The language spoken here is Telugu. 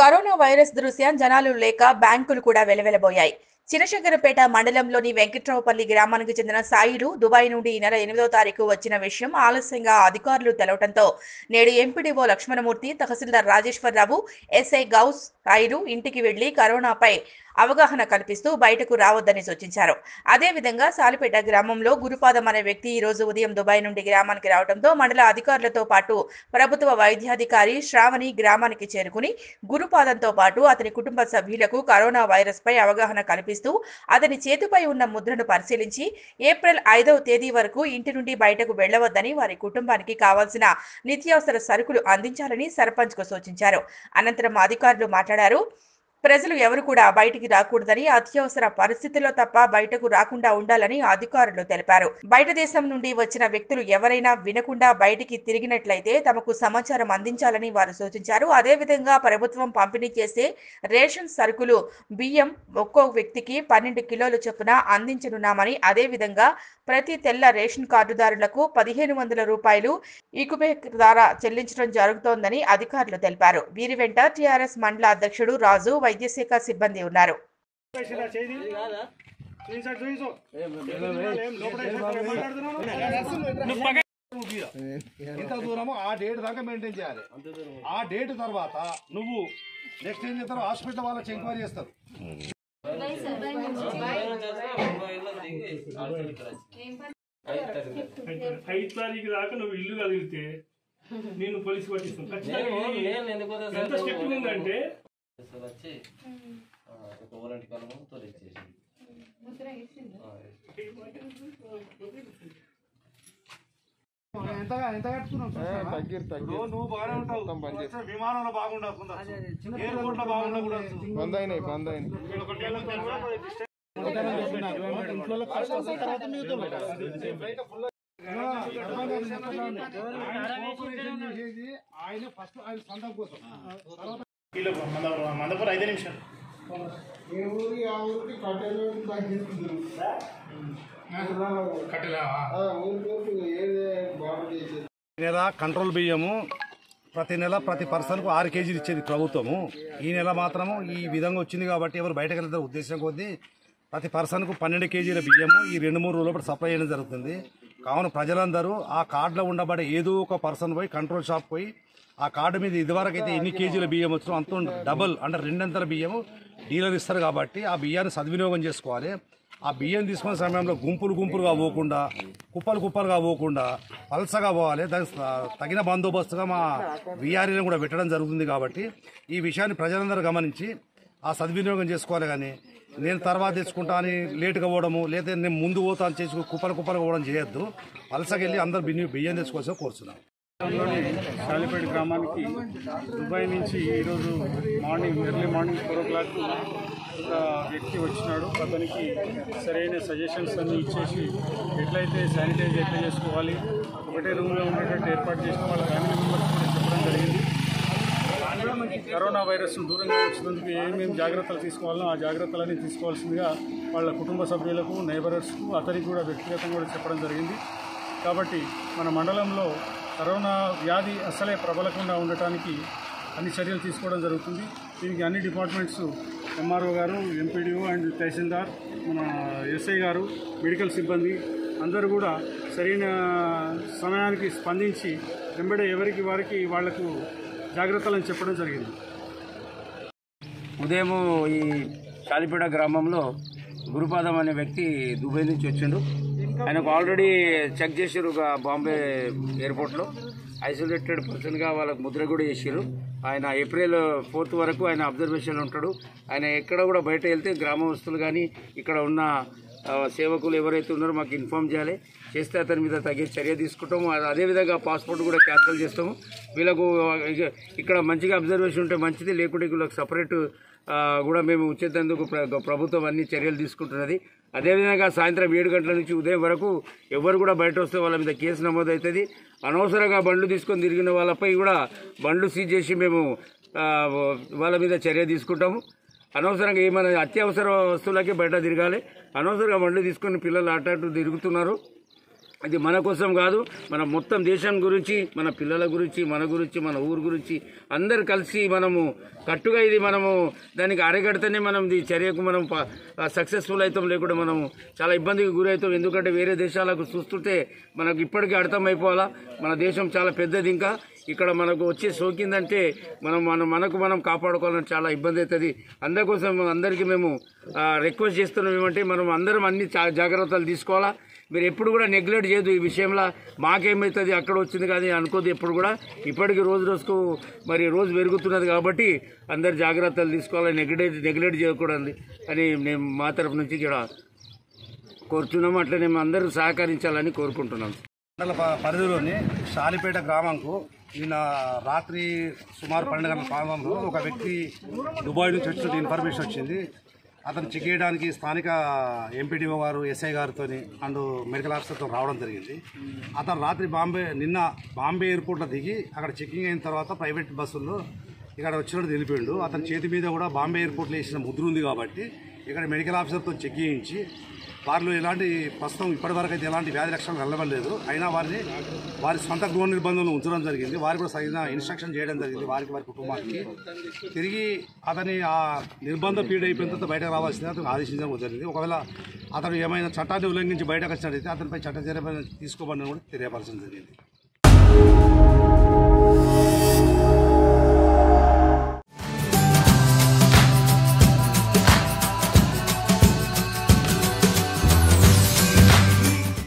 కరోనా వైరస్ దృశ్యం జనాలు లేక బ్యాంకులు కూడా వెలవెలబోయాయి. చినశంకరపేట మండలంలోని వెంకట్రావుపల్లి గ్రామానికి చెందిన సాయిలు దుబాయ్ నుండి ఈ నెల ఎనిమిదో తారీఖు వచ్చిన విషయం ఆలస్యంగా అధికారులు తెలవడంతో నేడు ఎంపీడీఓ లక్ష్మణమూర్తి తహసీల్దార్ రాజేశ్వరరావు ఎస్ఐ గౌస్ సాయిలు ఇంటికి వెళ్ళి కరోనాపై అవగాహన కల్పిస్తూ బయటకు రావద్దని సూచించారు. అదేవిధంగా సాలిపేట గ్రామంలో గురుపాదం అనే వ్యక్తి ఈ రోజు ఉదయం దుబాయ్ నుండి గ్రామానికి రావడంతో మండల అధికారులతో పాటు ప్రభుత్వ వైద్యాధికారి శ్రావణి గ్రామానికి చేరుకుని గురుపాదంతో పాటు అతని కుటుంబ సభ్యులకు కరోనా వైరస్ పై అవగాహన కల్పిస్తూ అతని చేతిపై ఉన్న ముద్రను పరిశీలించి ఏప్రిల్ ఐదవ తేదీ వరకు ఇంటి నుండి బయటకు వెళ్ళవద్దని వారి కుటుంబానికి కావాల్సిన నిత్యావసర సరుకులు అందించాలని సర్పంచ్కు సూచించారు. అనంతరం అధికారులు మాట్లాడారు. ప్రజలు ఎవరు కూడా బయటికి రాకూడదని అత్యవసర పరిస్థితుల్లో తప్ప బయటకు రాకుండా ఉండాలని అధికారులు తెలిపారు. బయట దేశం నుండి వచ్చిన వ్యక్తులు ఎవరైనా వినకుండా బయటికి తిరిగినట్లయితే తమకు సమాచారం అందించాలని వారు సూచించారు. అదేవిధంగా ప్రభుత్వం పంపిణీ చేసే రేషన్ సరుకులు బియ్యం ఒక్కో వ్యక్తికి పన్నెండు కిలోలు చొప్పున అందించనున్నామని అదేవిధంగా ప్రతి తెల్ల రేషన్ కార్డుదారులకు పదిహేను వందల రూపాయలు ఈకుబేక్ ద్వారా చెల్లించడం జరుగుతోందని అధికారులు తెలిపారు. వీరి వెంట టీఆర్ఎస్ మండల అధ్యక్షుడు రాజు వైద్యశాఖ సిబ్బంది ఉన్నారు? ఇంత దూరము? ఆ డేట్ దాకా మెయింటైన్ చేయాలి. ఆ డేట్ తర్వాత నువ్వు నెక్స్ట్ ఏం చేస్తారు హాస్పిటల్ వాళ్ళకి ఎంక్వైరీ చేస్తారు. ఐదు తారీఖు దాకా నువ్వు ఇల్లు కదిలితే నేను పోలీసు పట్టిస్తాను. ఎంత స్టెప్ ఉందంటే వచ్చి ఆ, ఒక ఓలంటి కాలము ఉంటావు. విమానంలో బాగుండదు ఎయిర్పోర్ట్లో బాగుండకూడదు బంద్ అయినాయి బంద్ అయినాయి. ఆయన ఫస్ట్ ఆయన సొంతం కోసం. మందపూర్ ఐదు నిమిషాలు. ఆ ఊరికి కట్టెలు నెల కంట్రోల్ బియ్యము ప్రతి నెల ప్రతి పర్సన్కు ఆరు కేజీలు ఇచ్చేది ప్రభుత్వము. ఈ నెల మాత్రము ఈ విధంగా వచ్చింది కాబట్టి ఎవరు బయటకు వెళ్తారు ఉద్దేశం కొద్దీ ప్రతి పర్సన్కు పన్నెండు కేజీల బియ్యము ఈ రెండు మూడు రోజుల సప్లై చేయడం జరుగుతుంది. కావున ప్రజలందరూ ఆ కార్డులో ఉండబడే ఏదో ఒక పర్సన్ పోయి కంట్రోల్ షాప్ పోయి ఆ కార్డు మీద ఇదివరకు అయితే ఎన్ని కేజీల బియ్యం వచ్చినా అంత డబల్ అంటే రెండంతల బియ్యము డీలర్ ఇస్తారు కాబట్టి ఆ బియ్యాన్ని సద్వినియోగం చేసుకోవాలి. ఆ బియ్యం తీసుకునే సమయంలో గుంపులు గుంపులుగా పోకుండా కుప్పలు కుప్పలుగా పోకుండా పలసగా పోవాలి. దానికి తగిన బందోబస్తుగా మా విఆర్ఏని కూడా పెట్టడం జరుగుతుంది కాబట్టి ఈ విషయాన్ని ప్రజలందరూ గమనించి ఆ సద్వినియోగం చేసుకోవాలి కానీ నేను తర్వాత తెచ్చుకుంటా అని లేటుగా పోవడము లేదా నేను ముందు పోతా అని చేసి కుప్పలు కుప్పలు పోవడం చేయొద్దు. పలసగా వెళ్ళి అందరు బియ్యం బియ్యం తెచ్చుకోవాల్సిన కోరుతున్నాను శాలిపేట గ్రామానికి దుబాయ్ నుంచి ఈరోజు morning early morning four o'clock ఒక వ్యక్తి వచ్చినాడు. అతనికి సరైన సజెషన్స్ అన్ని ఇచ్చేసి ఎట్లయితే శానిటైజ్ ఎట్లా చేసుకోవాలి ఒకటే రూమ్లో ఉండేటట్టు ఏర్పాటు చేసిన వాళ్ళ ఫ్యామిలీ మెంబర్స్ కూడా చెప్పడం జరిగింది. కరోనా వైరస్ దూరంగా వచ్చినందుకు ఏమేమి జాగ్రత్తలు తీసుకోవాలో ఆ జాగ్రత్తలన్నీ తీసుకోవాల్సిందిగా వాళ్ళ కుటుంబ సభ్యులకు నైబరర్స్కు అతనికి కూడా వ్యక్తిగతంగా కూడా చెప్పడం జరిగింది. కాబట్టి మన మండలంలో కరోనా వ్యాధి అసలే ప్రబలకుండా ఉండటానికి అన్ని చర్యలు తీసుకోవడం జరుగుతుంది. దీనికి అన్ని డిపార్ట్మెంట్స్ ఎంఆర్ఓ గారు ఎంపీడీఓ అండ్ తహసీల్దార్ మన ఎస్ఐ గారు మెడికల్ సిబ్బంది అందరూ కూడా సరైన సమయానికి స్పందించి వెంబడే ఎవరికి వారికి వాళ్ళకు జాగ్రత్తలను చెప్పడం జరిగింది. ఉదయం ఈ కాలిపేట గ్రామంలో గురుపాదం అనే వ్యక్తి దుబాయ్ నుంచి వచ్చిండు. ఆయనకు ఆల్రెడీ చెక్ చేశారు బాంబే ఎయిర్పోర్ట్లో. ఐసోలేటెడ్ పర్సన్గా వాళ్ళకు ముద్ర కూడా చేశారు ఆయన ఏప్రిల్ ఫోర్త్ వరకు ఆయన అబ్జర్వేషన్లో ఉంటాడు. ఆయన ఎక్కడ కూడా బయట వెళ్తే గ్రామస్తులు కానీ ఇక్కడ ఉన్న సేవకులు ఎవరైతే ఉన్నారో మాకు ఇన్ఫామ్ చేయాలి. చేస్తే అతని మీద తగిన చర్య తీసుకుంటాము. అదేవిధంగా పాస్పోర్ట్ కూడా క్యాన్సిల్ చేస్తాము. వీళ్ళకు ఇక్కడ మంచిగా అబ్జర్వేషన్ ఉంటే మంచిది లేకుంటే వీళ్ళకి సపరేట్ కూడా మేము ఉంచేందుకు ప్రభుత్వం అన్ని చర్యలు తీసుకుంటున్నది. అదేవిధంగా సాయంత్రం ఏడు గంటల నుంచి ఉదయం వరకు ఎవరు కూడా బయట వస్తే వాళ్ళ మీద కేసు నమోదవుతుంది. అనవసరంగా బండ్లు తీసుకొని తిరిగిన వాళ్ళపై కూడా బండ్లు సీజ్ చేసి మేము వాళ్ళ మీద చర్య తీసుకుంటాము. అనవసరంగా ఏమైనా అత్యవసర వస్తువులకే బయట తిరగాలి. అనవసరంగా బండ్లు తీసుకొని పిల్లలు అటు అటు తిరుగుతున్నారు. ఇది మన కోసం కాదు మన మొత్తం దేశం గురించి మన పిల్లల గురించి మన గురించి మన ఊరు గురించి అందరు కలిసి మనము కట్టుగా ఇది మనము దానికి అరగడితేనే మనం ఈ చర్యకు మనం సక్సెస్ఫుల్ అవుతాం లేకుండా మనము చాలా ఇబ్బందికి గురవుతాం. ఎందుకంటే వేరే దేశాలకు చూస్తుంటే మనకు ఇప్పటికీ అర్థమైపోవాలా? మన దేశం చాలా పెద్దది ఇంకా. ఇక్కడ మనకు వచ్చి సోకిందంటే మనం మనం మనకు మనం కాపాడుకోవాలని చాలా ఇబ్బంది అవుతుంది. అందుకోసం అందరికీ మేము రిక్వెస్ట్ చేస్తున్నాం ఏమంటే మనం అందరం అన్ని జాగ్రత్తలు తీసుకోవాలా? మీరు ఎప్పుడు కూడా నెగ్లెక్ట్ చేయదు ఈ విషయంలో. మాకేమవుతుంది అక్కడ వచ్చింది కానీ అనుకోదు ఎప్పుడు కూడా. ఇప్పటికీ రోజు రోజుకు మరి రోజు పెరుగుతున్నది కాబట్టి అందరు జాగ్రత్తలు తీసుకోవాలి నెగ్లెక్ట్ నెగ్లెక్ట్ చేయకూడదు అని మేము మా తరఫు నుంచి ఇక్కడ కోరుతున్నాము అట్లా మేము అందరూ సహకరించాలని కోరుకుంటున్నాం. మండల పరిధిలోని షాలిపేట గ్రామంకు నిన్న రాత్రి సుమారు పన్నెండు గంటల ప్రాంతంలో ఒక వ్యక్తి దుబాయ్ నుంచి వచ్చినట్టు ఇన్ఫర్మేషన్ వచ్చింది. అతను చెక్ చేయడానికి స్థానిక ఎంపీడీఓ గారు ఎస్ఐ గారితో అండ్ మెడికల్ ఆఫీసర్తో రావడం జరిగింది. అతను రాత్రి బాంబే నిన్న బాంబే ఎయిర్పోర్ట్లో దిగి అక్కడ చెకింగ్ అయిన తర్వాత ప్రైవేట్ బస్సుల్లో ఇక్కడ వచ్చినట్టు తెలిపిండు. అతని చేతి మీద కూడా బాంబే ఎయిర్పోర్ట్లో వేసిన ముద్ర ఉంది కాబట్టి ఇక్కడ మెడికల్ ఆఫీసర్తో చెక్ చేయించి వారిలో ఎలాంటి ప్రస్తుతం ఇప్పటివరకు అయితే ఎలాంటి వ్యాధి లక్షణాలు వెళ్ళవలేదు అయినా వారిని వారి సొంత గృహ నిర్బంధంలో ఉంచడం జరిగింది. వారి కూడా సరైన ఇన్స్ట్రక్షన్ చేయడం జరిగింది వారికి వారి కుటుంబానికి. తిరిగి అతని ఆ నిర్బంధ పీడ అయిపోయిన తర్వాత బయటకు రావాల్సింది అతను ఆదేశించడం జరిగింది. ఒకవేళ అతను ఏమైనా చట్టాన్ని ఉల్లంఘించి బయటకు వచ్చినట్లయితే అతనిపై చట్ట చర్య తీసుకోబడిన కూడా తెలియపరచడం జరిగింది.